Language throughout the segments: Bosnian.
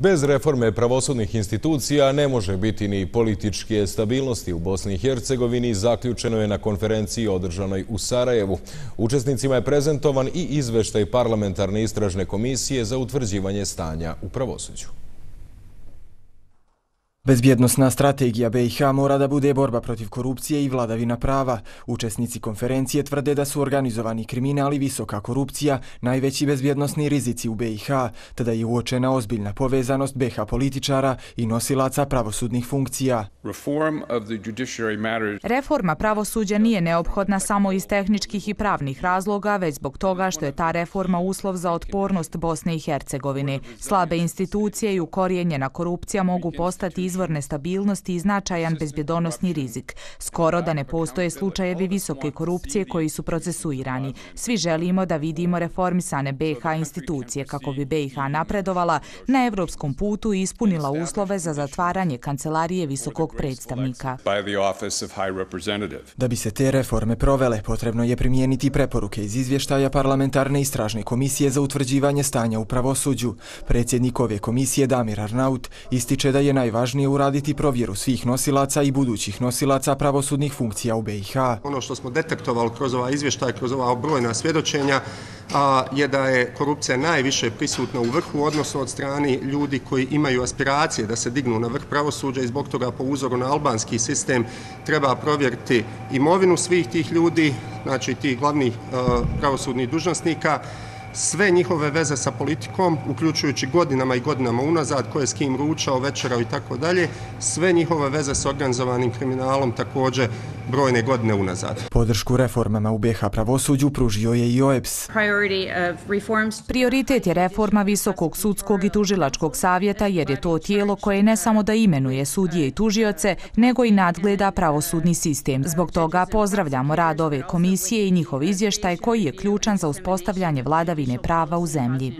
Bez reforme pravosudnih institucija ne može biti ni političke stabilnosti u Bosni i Hercegovini, zaključeno je na konferenciji održanoj u Sarajevu. Učesnicima je prezentovan i izveštaj parlamentarne istražne komisije za utvrđivanje stanja u pravosuđu. Bezbjednostna strategija BiH mora da bude borba protiv korupcije i vladavina prava. Učesnici konferencije tvrde da su organizovani kriminali visoka korupcija najveći bezbjednostni rizici u BiH, tada je uočena ozbiljna povezanost BiH političara i nosilaca pravosudnih funkcija. Reforma pravosuđa nije neophodna samo iz tehničkih i pravnih razloga, već zbog toga što je ta reforma uslov za otpornost Bosne i Hercegovine. Slabe institucije i ukorijenjena korupcija mogu postati izvor nestabilnosti i značajan bezbjedonosni rizik. Skoro da ne postoje slučajevi visoke korupcije koji su procesuirani. Svi želimo da vidimo reformisane BiH institucije kako bi BiH napredovala na evropskom putu i ispunila uslove za zatvaranje kancelarije visokog predstavnika. Da bi se te reforme provele, potrebno je primijeniti preporuke iz izvještaja parlamentarne istražne komisije za utvrđivanje stanja u pravosuđu. Predsjednik ove komisije Damir Arnaut ističe da je najvažnije najvažnije uraditi provjeru svih nosilaca i budućih nosilaca pravosudnih funkcija u BiH. Ono što smo detektovali kroz ova izvještaja, kroz ova brojna svjedočenja, je da je korupcija najviše prisutna u vrhu, odnosno od strani ljudi koji imaju aspiracije da se dignu na vrh pravosuđa i zbog toga po uzoru na albanski sistem treba provjeriti imovinu svih tih ljudi, znači tih glavnih pravosudnih dužnostnika, sve njihove veze sa politikom, uključujući godinama i godinama unazad, koje s kim ručao, večerao i tako dalje, sve njihove veze s organizovanim kriminalom također brojne godine unazad. Podršku reformama u BH pravosuđu pružio je i OEPS. Prioritet je reforma Visokog sudskog i tužilačkog savjeta jer je to tijelo koje ne samo da imenuje sudije i tužioce, nego i nadgleda pravosudni sistem. Zbog toga pozdravljamo rad ove komisije i njihov izvještaj koji je ključan za uspostavljanje vladavine prava u zemlji.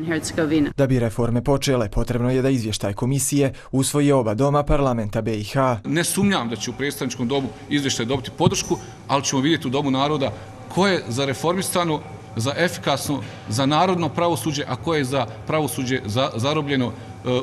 Da bi reforme počele, potrebno je da izvještaj komisije usvoji oba doma parlamenta BiH. Ne sumnjam da će u predstavničkom dobu izvještaj dobiti podršku, ali ćemo vidjeti u domu naroda ko je za reformistanu, za efikasno, za narodno pravosuđe, a ko je za pravosuđe zarobljeno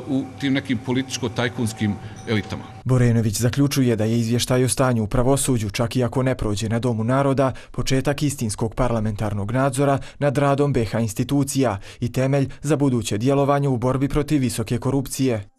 u tim nekim političko-tajkunskim elitama. Borenović zaključuje da je izvještaj o stanju u pravosuđu, čak i ako ne prođe na Domu naroda, početak istinskog parlamentarnog nadzora nad radom BH institucija i temelj za buduće djelovanje u borbi protiv visoke korupcije.